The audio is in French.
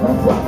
Pourquoi